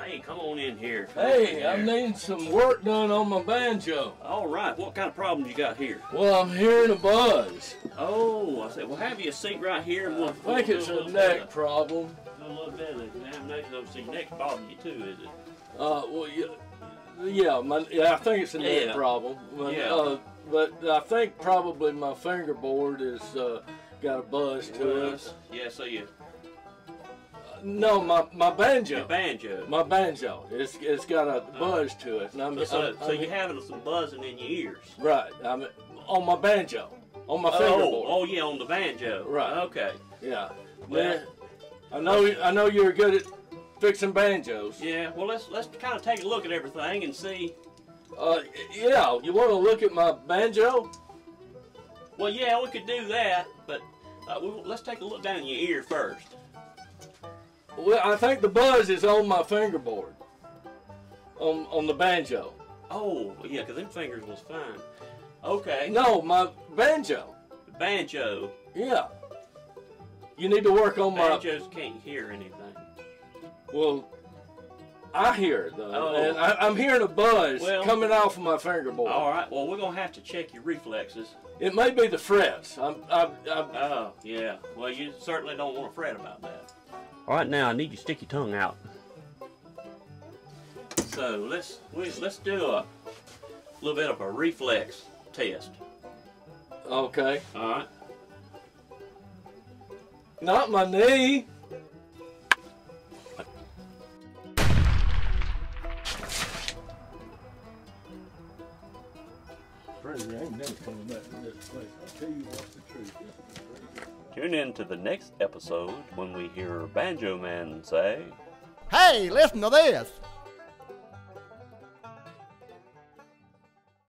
Hey, come on in here. Come Hey, I'm needing some work done on my banjo. All right, what kind of problems you got here? Well, I'm hearing a buzz. Oh, I said, well, have you a seat right here? And we'll, I think we'll it's do a neck bit problem. A little bit of examination. Those see, neck's bothering you too, is it? Uh, well, yeah, yeah, my, yeah, I think it's a neck Yeah. problem. But, Yeah. uh, but I think probably my fingerboard is. uh, got a buzz to it. Yeah, so you No, my, my banjo. your banjo. My banjo. It's, it's got a buzz to it. And I'm, So, so, I'm- so I'm- you're having some buzzing in your ears. Right. I'm on my banjo. On my Oh, fingerboard. oh yeah, on the banjo. Right. Okay. Yeah. Well- Yeah. I know I know you're good at fixing banjos. Yeah. Well, let's let's kind of take a look at everything and see. Uh, yeah, you want to look at my banjo? Well, yeah, we could do that, but uh, we, let's take a look down in your ear first. Well, I think the buzz is on my fingerboard. On on the banjo. Oh, yeah, because them fingers was fine. Okay. No, my banjo. Banjo. Yeah. You need to work on my. Banjos can't hear anything. Well, I hear it though, Oh. and I, I'm hearing a buzz Well- coming off of my fingerboard. All right. Well, we're gonna have to check your reflexes. It may be the frets. I'm, I'm, I'm, Oh, yeah. Well, you certainly don't want to fret about that. All right, now I need you to stick your tongue out. So let's we, let's do a little bit of a reflex test. okay. All right. Not my knee. I'll tell you what's the truth. Tune in to the next episode when we hear Banjo Man say. Hey, listen to this.